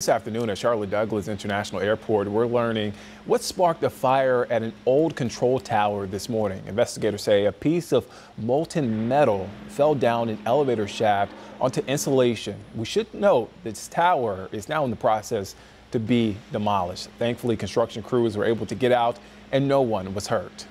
This afternoon at Charlotte Douglas International Airport, we're learning what sparked a fire at an old control tower this morning. Investigators say a piece of molten metal fell down an elevator shaft onto insulation. We should note this tower is now in the process to be demolished. Thankfully, construction crews were able to get out and no one was hurt.